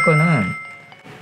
할 거는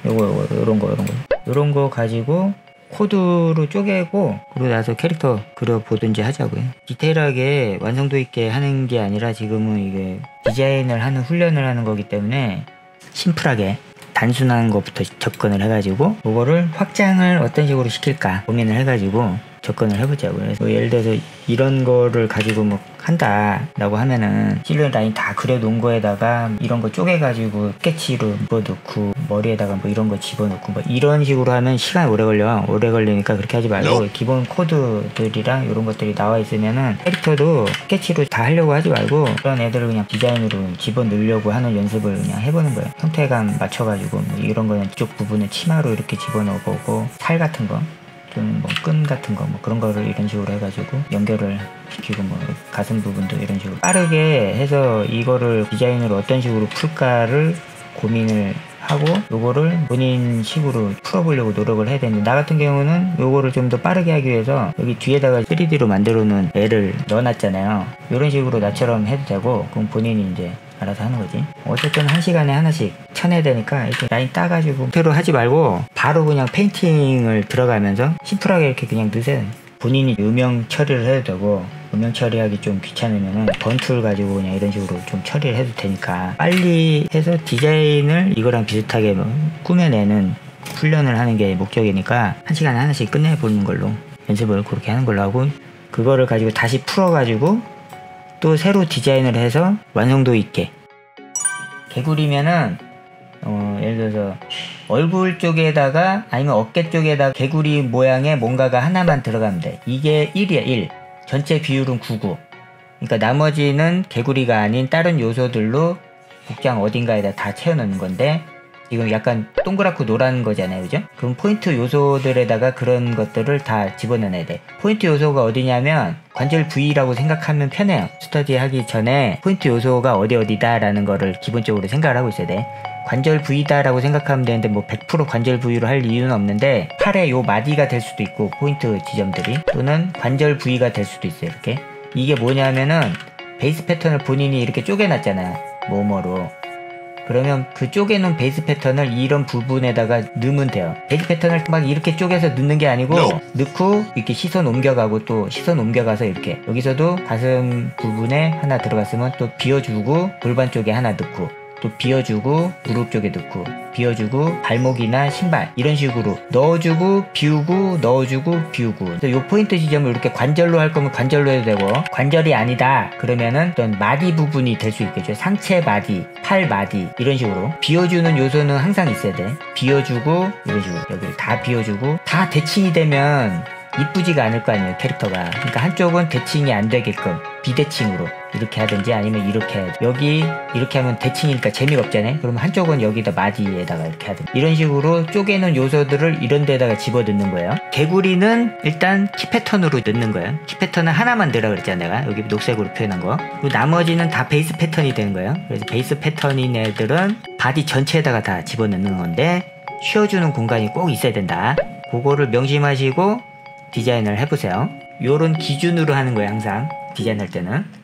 요거 요거 요런 거 요런 거. 요런 거 가지고 코드로 쪼개고 그러고 나서 캐릭터 그려보든지 하자고요. 디테일하게 완성도 있게 하는 게 아니라 지금은 이게 디자인을 하는 훈련을 하는 거기 때문에 심플하게 단순한 것부터 접근을 해가지고 그거를 확장을 어떤 식으로 시킬까 고민을 해가지고 접근을 해보자고요. 그래서 뭐 예를 들어서 이런 거를 가지고 뭐 한다라고 하면은 실루엣 라인 다 그려놓은 거에다가 이런 거 쪼개가지고 스케치로 집어넣고 머리에다가 뭐 이런 거 집어넣고 뭐 이런 식으로 하면 시간이 오래 걸려. 오래 걸리니까 그렇게 하지 말고 기본 코드들이랑 이런 것들이 나와 있으면은 캐릭터도 스케치로 다 하려고 하지 말고 그런 애들을 그냥 디자인으로 집어넣으려고 하는 연습을 그냥 해보는 거예요. 형태감 맞춰가지고 뭐 이런 거는 이쪽 부분에 치마로 이렇게 집어넣어보고 살 같은 거 좀뭐끈 같은 거 뭐 그런 거를 이런 식으로 해가지고 연결을 시키고 뭐 가슴 부분도 이런 식으로 빠르게 해서 이거를 디자인으로 어떤 식으로 풀까를 고민을 하고 요거를 본인 식으로 풀어보려고 노력을 해야 되는데 나 같은 경우는 요거를 좀 더 빠르게 하기 위해서 여기 뒤에다가 3D로 만들어 놓은 애를 넣어놨잖아요. 이런 식으로 나처럼 해도 되고 그럼 본인이 이제 알아서 하는 거지. 어쨌든 한 시간에 하나씩 쳐내야 되니까 이렇게 라인 따가지고 새로 하지 말고 바로 그냥 페인팅을 들어가면서 심플하게 이렇게 그냥 넣으세요. 본인이 음영 처리를 해도 되고 음영 처리하기 좀 귀찮으면은 burn tool 가지고 그냥 이런 식으로 좀 처리를 해도 되니까 빨리 해서 디자인을 이거랑 비슷하게 뭐 꾸며내는 훈련을 하는 게 목적이니까 한 시간에 하나씩 끝내보는 걸로 연습을 그렇게 하는 걸로 하고 그거를 가지고 다시 풀어가지고 또 새로 디자인을 해서 완성도 있게 개구리면은 어, 예를 들어서 얼굴 쪽에다가 아니면 어깨 쪽에다가 개구리 모양의 뭔가가 하나만 들어가면 돼. 이게 1이야 1. 전체 비율은 99. 그러니까 나머지는 개구리가 아닌 다른 요소들로 복장 어딘가에다 다 채워넣는 건데 지금 약간 동그랗고 노란 거잖아요 그죠? 그럼 포인트 요소들에다가 그런 것들을 다 집어넣어야 돼 포인트 요소가 어디냐면 관절 부위라고 생각하면 편해요 스터디 하기 전에 포인트 요소가 어디 어디다 라는 거를 기본적으로 생각을 하고 있어야 돼 관절 부위다 라고 생각하면 되는데 뭐 100% 관절 부위로 할 이유는 없는데 팔에 요 마디가 될 수도 있고 포인트 지점들이 또는 관절 부위가 될 수도 있어요 이렇게 이게 뭐냐면은 베이스 패턴을 본인이 이렇게 쪼개놨잖아요 모모로 그러면 그 쪼개놓은 베이스 패턴을 이런 부분에다가 넣으면 돼요. 베이스 패턴을 막 이렇게 쪼개서 넣는 게 아니고 No. 넣고 이렇게 시선 옮겨가고 또 시선 옮겨가서 이렇게 여기서도 가슴 부분에 하나 들어갔으면 또 비워주고 골반 쪽에 하나 넣고 또 비워주고 무릎 쪽에 넣고 비워주고 발목이나 신발 이런 식으로 넣어주고 비우고 넣어주고 비우고. 요 포인트 지점을 이렇게 관절로 할 거면 관절로 해도 되고 관절이 아니다 그러면은 어떤 마디 부분이 될 수 있겠죠. 상체 마디 팔 마디 이런 식으로. 비워주는 요소는 항상 있어야 돼. 비워주고 이런 식으로. 여기를 다 비워주고 다 대칭이 되면 이쁘지가 않을 거 아니에요 캐릭터가. 그러니까 한쪽은 대칭이 안 되게끔 비대칭으로 이렇게 하든지 아니면 이렇게. 여기 이렇게 하면 대칭이니까 재미가 없잖아요 그러면 한쪽은 여기다 마디에다가 이렇게 하든 이런 식으로 쪼개는 요소들을 이런 데다가 집어넣는 거예요. 개구리는 일단 키 패턴으로 넣는 거예요. 키 패턴은 하나만 넣으라 그랬잖아 내가. 여기 녹색으로 표현한 거. 그리고 나머지는 다 베이스 패턴이 되는 거예요. 그래서 베이스 패턴인 애들은 body 전체에다가 다 집어넣는 건데 쉬어주는 공간이 꼭 있어야 된다. 그거를 명심하시고 디자인을 해보세요. 요런 기준으로 하는 거예요, 항상. 디자인할 때는.